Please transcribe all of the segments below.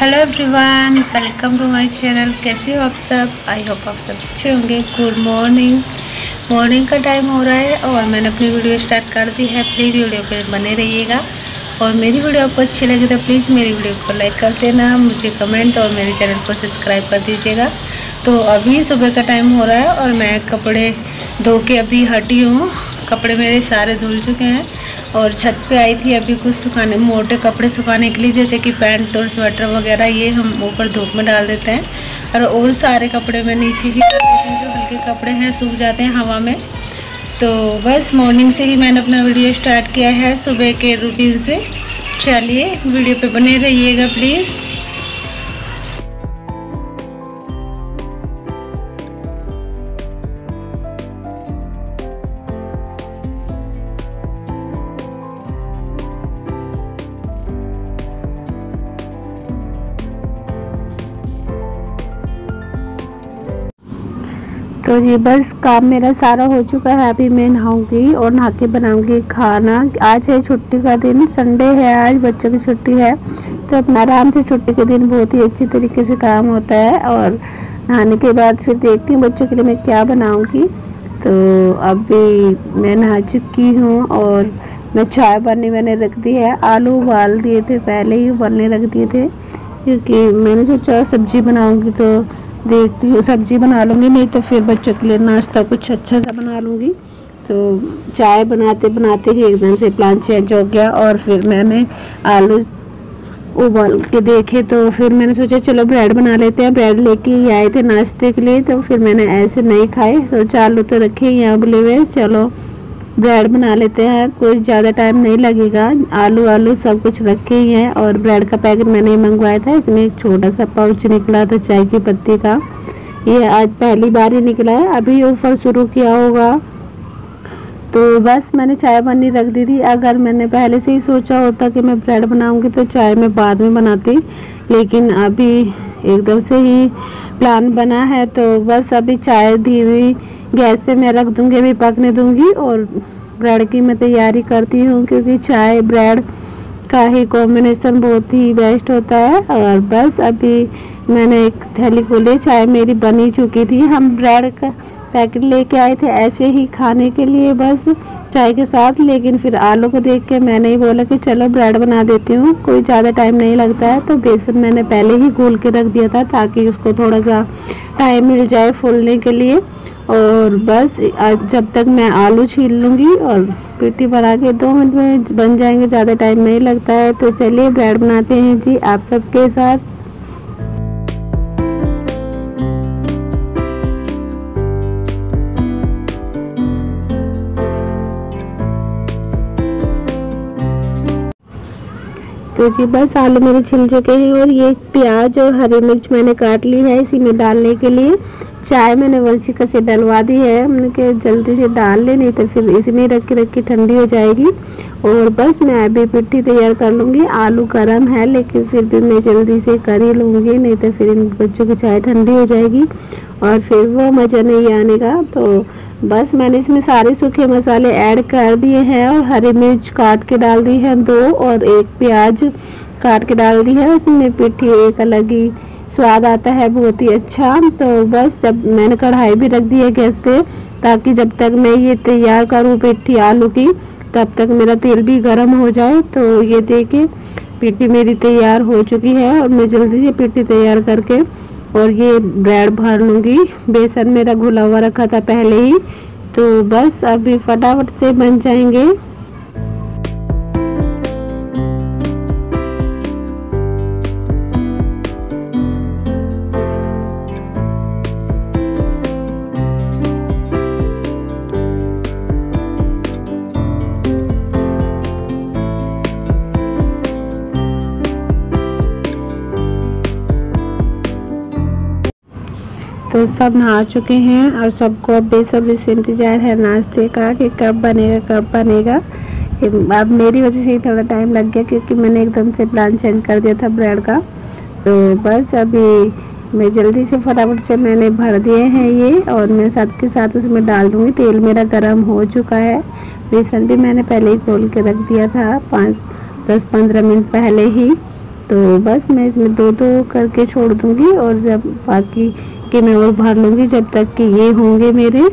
Hello everyone welcome to my channel कैसे हो आप सब? आई होप आप सब अच्छे होंगे। गुड मॉर्निंग मॉर्निंग का टाइम हो रहा है और मैंने अपनी वीडियो स्टार्ट कर दी है। प्लीज़ वीडियो पर बने रहिएगा। और मेरी वीडियो आपको अच्छी लगी तो प्लीज़ मेरी वीडियो को लाइक कर देना। मुझे कमेंट और मेरे चैनल को सब्सक्राइब कर दीजिएगा। तो अभी सुबह का टाइम हो रहा है और मैं कपड़े धो के अभी हटी हूँ। कपड़े मेरे सारे धुल चुके हैं। और छत पे आई थी अभी कुछ सुखाने, मोटे कपड़े सुखाने के लिए, जैसे कि पैंट और स्वेटर वगैरह, ये हम ऊपर धूप में डाल देते हैं। और और सारे कपड़े मैं नीचे ही डाल देती हूँ, जो हल्के कपड़े हैं, सूख जाते हैं हवा में। तो बस मॉर्निंग से ही मैंने अपना वीडियो स्टार्ट किया है, सुबह के रूटीन से। चलिए वीडियो पर बने रहिएगा प्लीज़ तो जी, बस काम मेरा सारा हो चुका है। अभी मैं नहाऊँगी और नहा के बनाऊँगी खाना। आज है छुट्टी का दिन, संडे है आज, बच्चों की छुट्टी है। तो अपना आराम से छुट्टी के दिन बहुत ही अच्छी तरीके से काम होता है और नहाने के बाद फिर देखती हूँ बच्चों के लिए मैं क्या बनाऊँगी। तो अभी मैं नहा चुकी हूँ और मैं चाय बनने मैंने रख दी है। आलू उबाल दिए थे पहले ही, उबालने रख दिए थे। क्योंकि मैंने सोचा सब्ज़ी बनाऊँगी तो देखती हूँ, सब्ज़ी बना लूँगी, नहीं तो फिर बच्चों के लिए नाश्ता कुछ अच्छा सा बना लूँगी। तो चाय बनाते बनाते ही एकदम से प्लान चेंज हो गया और फिर मैंने आलू उबाल के देखे तो फिर मैंने सोचा चलो ब्रेड बना लेते हैं। ब्रेड लेके ही आए थे नाश्ते के लिए तो फिर मैंने ऐसे नहीं खाए। सोचा आलू तो रखे यहाँ बोले हुए। चलो ब्रेड बना लेते हैं। कोई ज़्यादा टाइम नहीं लगेगा। आलू आलू सब कुछ रखे ही हैं और ब्रेड का पैकेट मैंने मंगवाया था। इसमें एक छोटा सा पाउच निकला था चाय की पत्ती का। ये आज पहली बार ही निकला है। अभी ऑफ़र शुरू किया होगा। तो बस मैंने चाय बननी रख दी थी। अगर मैंने पहले से ही सोचा होता कि मैं ब्रेड बनाऊँगी तो चाय मैं बाद में बनाती। लेकिन अभी एकदम से ही प्लान बना है। तो बस अभी चाय धीमी गैस पे मैं रख दूँगी, अभी पकने दूँगी और ब्रेड की मैं तैयारी करती हूँ क्योंकि चाय, ब्रेड का ही कॉम्बिनेशन बहुत ही बेस्ट होता है और बस अभी मैंने एक थैली खोली, चाय मेरी बनी चुकी थी। हम ब्रेड का पैकेट लेके आए थे ऐसे ही खाने के लिए बस चाय के साथ। लेकिन फिर आलू को देख के मैंने ही बोला कि चलो ब्रेड बना देती हूँ, कोई ज़्यादा टाइम नहीं लगता है। तो बेसन मैंने पहले ही घोल के रख दिया था ताकि उसको थोड़ा सा टाइम मिल जाए फूलने के लिए। और बस जब तक मैं आलू छील लूँगी और पिट्टी बना के दो मिनट में बन जाएँगे, ज़्यादा टाइम नहीं लगता है। तो चलिए ब्रेड बनाते हैं जी आप सबके साथ। तो जी बस आलू मेरे छिल चुके हैं और ये प्याज और हरी मिर्च मैंने काट ली है इसी में डालने के लिए। चाय मैंने वंशिका से डलवा दी है। हमने के जल्दी से डाल ले, नहीं तो फिर इसमें रख के रख के ठंडी हो जाएगी। और बस मैं अभी पिट्ठी तैयार कर लूँगी। आलू गर्म है, लेकिन फिर भी मैं जल्दी से कर ही लूँगी, नहीं तो फिर इन बच्चों की चाय ठंडी हो जाएगी। और फिर वो मज़ा नहीं आने का तो बस मैंने इसमें सारे सूखे मसाले ऐड कर दिए हैं और हरी मिर्च काट के डाल दी है दो और एक प्याज काट के डाल दी है। उसमें पिट्ठी एक अलग ही स्वाद आता है, बहुत ही अच्छा। तो बस जब मैंने कढ़ाई भी रख दी है गैस पे ताकि जब तक मैं ये तैयार करूँ पिट्ठी आलू की, तब तक मेरा तेल भी गर्म हो जाए। तो ये देखिए पिट्ठी मेरी तैयार हो चुकी है और मैं जल्दी से पिट्ठी तैयार करके और ये ब्रेड भर लूँगी। बेसन मेरा घुला हुआ रखा था पहले ही। तो बस अभी फटाफट से बन जाएँगे। तो सब नहा चुके हैं और सबको अब बेसब्री से इंतज़ार है नाश्ते का कि कब बनेगा कब बनेगा। अब मेरी वजह से ही थोड़ा टाइम लग गया क्योंकि मैंने एकदम से प्लान चेंज कर दिया था ब्रेड का। तो बस अभी मैं जल्दी से फटाफट से मैंने भर दिए हैं ये और मैं साथ के साथ उसमें डाल दूँगी। तेल मेरा गर्म हो चुका है। बेसन भी मैंने पहले ही खोल के रख दिया था पाँच, दस, पंद्रह मिनट पहले ही। तो बस मैं इसमें दो दो करके छोड़ दूँगी और जब बाकी के मैं और भर लूँगी जब तक कि ये होंगे मेरे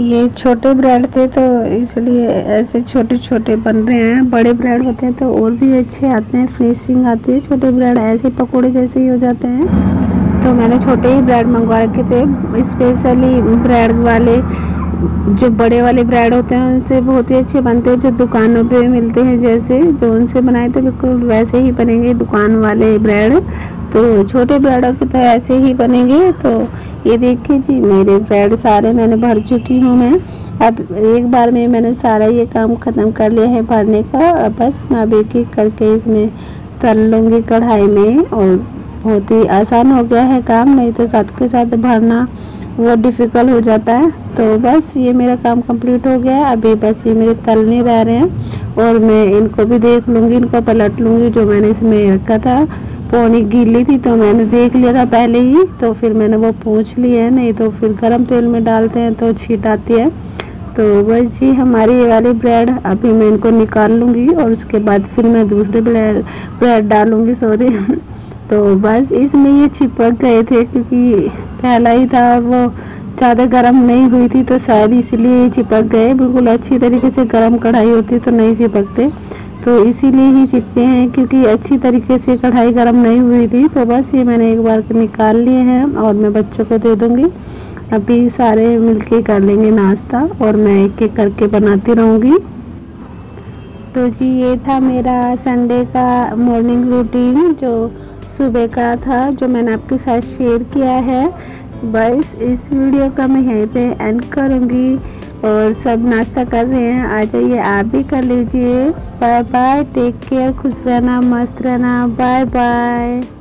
ये छोटे ब्रेड थे तो इसलिए ऐसे छोटे छोटे बन रहे हैं। बड़े ब्रेड होते हैं तो और भी अच्छे आते हैं। फिनिशिंग आती है छोटे ब्रेड। ऐसे पकोड़े जैसे ही हो जाते हैं। तो मैंने छोटे ही ब्रेड मंगवा रखे थे। स्पेशली ब्रेड वाले, जो बड़े वाले ब्रेड होते हैं, उनसे बहुत ही अच्छे बनते हैं, जो दुकानों पे मिलते हैं जैसे। जो उनसे बनाए तो बिल्कुल वैसे ही बनेंगे दुकान वाले ब्रेड। तो छोटे ब्रेडों के तो ऐसे ही बनेंगे। तो ये देखिए जी, मेरे ब्रेड सारे मैंने भर चुकी हूँ मैं। अब एक बार में मैंने सारा ये काम ख़त्म कर लिया है भरने का। अब बस मैं अब एक एक करके इसमें तल लूँगी कढ़ाई में और बहुत ही आसान हो गया है काम, नहीं तो साथ के साथ भरना वो डिफ़िकल्ट हो जाता है। तो बस ये मेरा काम कंप्लीट हो गया अभी बस ये मेरे तल नहीं रह रहे हैं और मैं इनको भी देख लूँगी, इनको पलट लूँगी जो मैंने इसमें रखा था। पौनी गीली थी तो मैंने देख लिया था पहले ही तो फिर मैंने वो पूछ लिया है, नहीं तो फिर गरम तेल में डालते हैं तो छीट आती है। तो बस जी, हमारी ये वाली ब्रेड अभी मैं इनको निकाल लूँगी और उसके बाद फिर मैं दूसरे ब्रेड ब्रेड डालूँगी सॉरी तो बस इसमें ये चिपक गए थे क्योंकि पहला ही था, वो ज़्यादा गर्म नहीं हुई थी तो शायद इसलिए चिपक गए। बिल्कुल अच्छी तरीके से गर्म कढ़ाई होती तो नहीं चिपकते। तो इसीलिए ही चिपके हैं, क्योंकि अच्छी तरीके से कढ़ाई गर्म नहीं हुई थी तो बस ये मैंने एक बार निकाल लिए हैं और मैं बच्चों को दे दूँगी। अभी सारे मिलके कर लेंगे नाश्ता और मैं एक एक करके बनाती रहूँगी। तो जी, ये था मेरा संडे का मॉर्निंग रूटीन जो सुबह का था, जो मैंने आपके साथ शेयर किया है। बस इस वीडियो का मैं यहीं पे एंड करूँगी। और सब नाश्ता कर रहे हैं। आ जाइए, आप भी कर लीजिए। बाय बाय टेक केयर खुश रहना, मस्त रहना। Bye bye